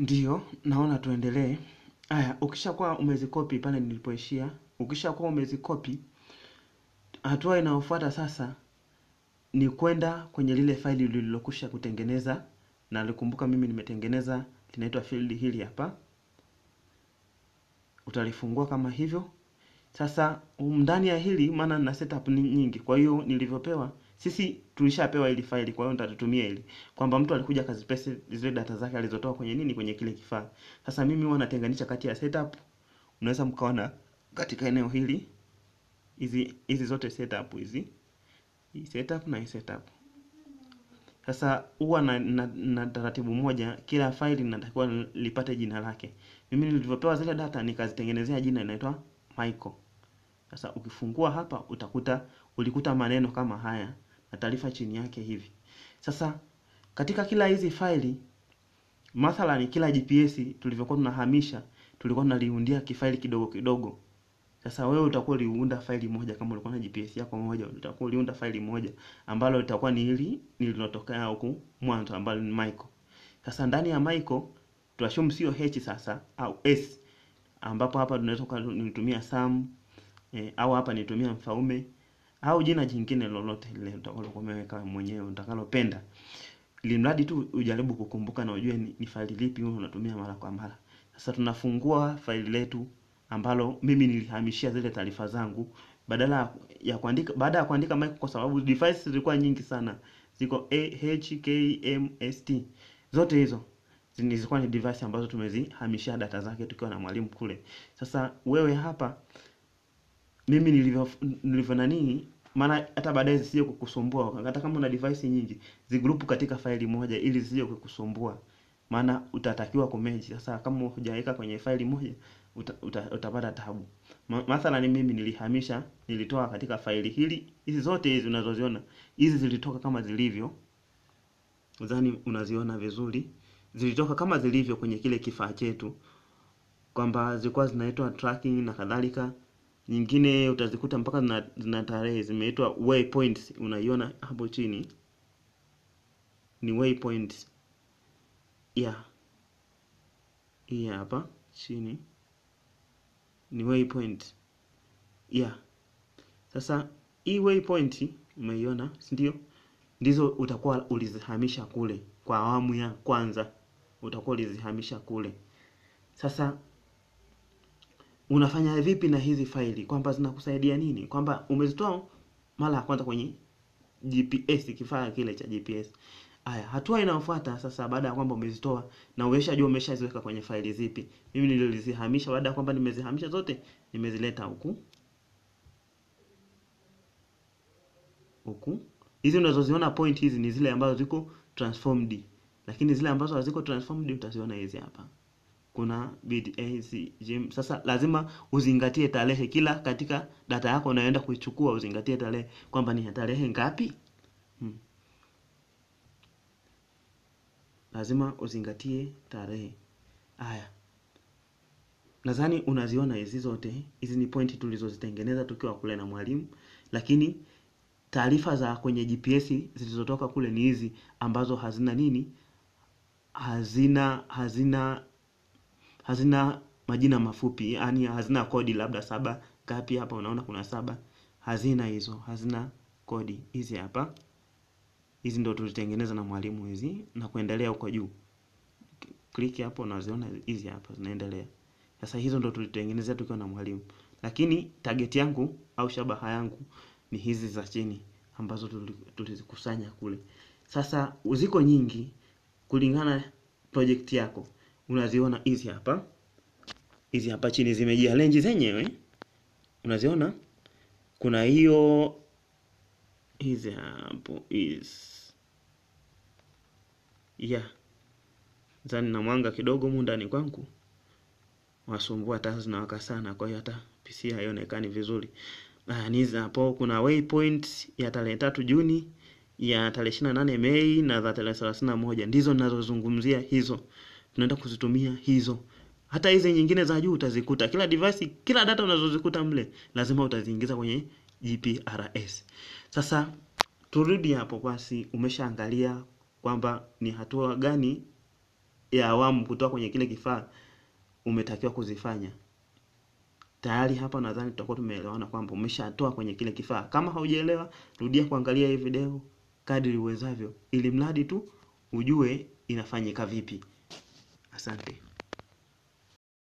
Ndiyo, naona tuendelee. Aya, ukishakuwa umezikopi pale nilipoishia, ukishakuwa umezikopi, hatua inayofuata sasa ni kwenda kwenye lile faili lililokusha kutengeneza, na likumbuka mimi nimetengeneza linaitwa field hili hapa. Utalifungua kama hivyo. Sasa ndani ya hili maana na setup nyingi. Kwa hiyo nilivyopewa, sisi tulishapewa ili faili, kwa hiyo nitatutumia ili Kwamba mtu alikuja akazipaste zile data zake alizotoa kwenye nini kwenye kile kifaa. Sasa mimi huwa natenganisha kati ya setup. Unaweza mkaona katika eneo hili hizi hizi zote setup hizi. Hii setup na hii setup. Sasa huwa na, na, na taratibu moja, kila faili linatakiwa lipate jina lake. Mimi nilivyopewa zile data nikazitengenezea jina inaitwa Michael. Sasa ukifungua hapa utakuta ulikuta maneno kama haya na taarifa chini yake hivi. Sasa katika kila hizi faili mathalani kila GPS tulivyokuwa tunahamisha tulikuwa tunaliundia kifaili kidogo kidogo. Sasa wewe utakuwa uliunda faili moja kama ulikuwa na GPS yako moja, utakuwa uliunda faili moja ambalo litakuwa ni hili nililotokea huku mwanzo ambalo ni Michael. Sasa ndani ya Michael tuashumu sio H sasa au S ambapo hapa tunaweza nilitumia Sam eh, au hapa nitumia Mfaume au jina jingine lolote lile utakalokuwa mwenyewe utakalopenda. Ili tu ujaribu kukumbuka na ujue ni, ni faili lipi unatumia mara kwa mara. Sasa tunafungua faili letu ambalo mimi nilihamishia zile taarifa zangu badala ya kuandika baada ya kuandika Michael kwa sababu device zilikuwa nyingi sana. Ziko HKMST. Zote hizo zilikuwa ni device ambazo tumezihamishia data zake tukiwa na mwalimu kule. Sasa wewe hapa mimi nilivyo nilivyo nani maana hata baadaye zisije kukusumbua. Hata kama una device nyingi zigrupu katika faili moja ili zisije kukusumbua. Maana utatakiwa kumeji. Sasa kama hujaweka kwenye faili moja uta, uta, utapata tabu. Mathalani mimi nilihamisha nilitoa katika faili hili. Hizi zote hizi unazoziona hizi zilitoka kama zilivyo. Zani unaziona vizuri. Zilitoka kama zilivyo kwenye kile kifaa chetu. Kwamba zilikuwa zinaitwa tracking na kadhalika nyingine utazikuta mpaka zina, tarehe zimeitwa waypoints. Unaiona hapo chini. Ni waypoints. Yeah. Hii hapa chini. Ni waypoint yeah. Sasa hii waypoint umeiona si ndio ndizo utakuwa ulizihamisha kule. Kwa awamu ya kwanza utakuwa ulizihamisha kule. Sasa unafanya vipi na hizi faili? Kwamba zinakusaidia nini? Kwamba umezitoa mara ya kwanza kwenye GPS kifaa kile cha GPS haya hatua inayofuata sasa baada ya kwamba umezitoa na umeshajua umeshaziweka kwenye faili zipi mimi nilizihamisha. Baada ya kwamba nimezihamisha zote nimezileta huku. Huku. Hizi unazoziona point hizi ni zile ambazo ziko transformed. Lakini zile ambazo haziko transformed utaziona hizi hapa kuna bit gem. Sasa lazima uzingatie tarehe kila katika data yako unayoenda kuichukua, uzingatie tarehe kwamba ni tarehe ngapi. Hmm. Lazima uzingatie tarehe. Haya, nadhani unaziona hizi zote. Hizi ni pointi tulizozitengeneza tukiwa kule na mwalimu, lakini taarifa za kwenye GPS zilizotoka kule ni hizi ambazo hazina nini, hazina hazina hazina majina mafupi yani hazina kodi labda saba ngapi hapa unaona kuna saba. Hazina hizo hazina kodi. Hizi hapa. Hizi ndo tulitengeneza na mwalimu hizi na kuendelea huko juu. Click hapo unaziona hizi hapa zinaendelea. Sasa hizo ndo tulitengenezea tukiwa na mwalimu. Lakini target yangu au shabaha yangu ni hizi za chini ambazo tulizikusanya kule. Sasa ziko nyingi kulingana project yako unaziona hizi hapa. Hizi hapa chini zimejia lenji zenyewe. Unaziona? Kuna hiyo hizi hapo is yeah. Zani na mwanga kidogo mu ndani kwangu. Wasumbua taa zinawaka sana kwa hiyo hata PC haionekani vizuri. Ah nizi hapo kuna waypoint ya tarehe tatu Juni ya tarehe 28 Mei na za tarehe 31 ndizo ninazozungumzia hizo tunaenda kuzitumia hizo. Hata hizi nyingine za juu utazikuta. Kila device kila data unazozikuta mle lazima utaziingiza kwenye GPRS sasa turudi hapo basi umeshaangalia kwamba ni hatua gani ya awamu kutoka kwenye kile kifaa umetakiwa kuzifanya. Tayari hapa nadhani tutakuwa tumeelewana kwamba umeshatoa kwenye kile kifaa. Kama haujaelewa rudia kuangalia hii video kadri uwezavyo ili mradi tu ujue inafanyika vipi Sunday.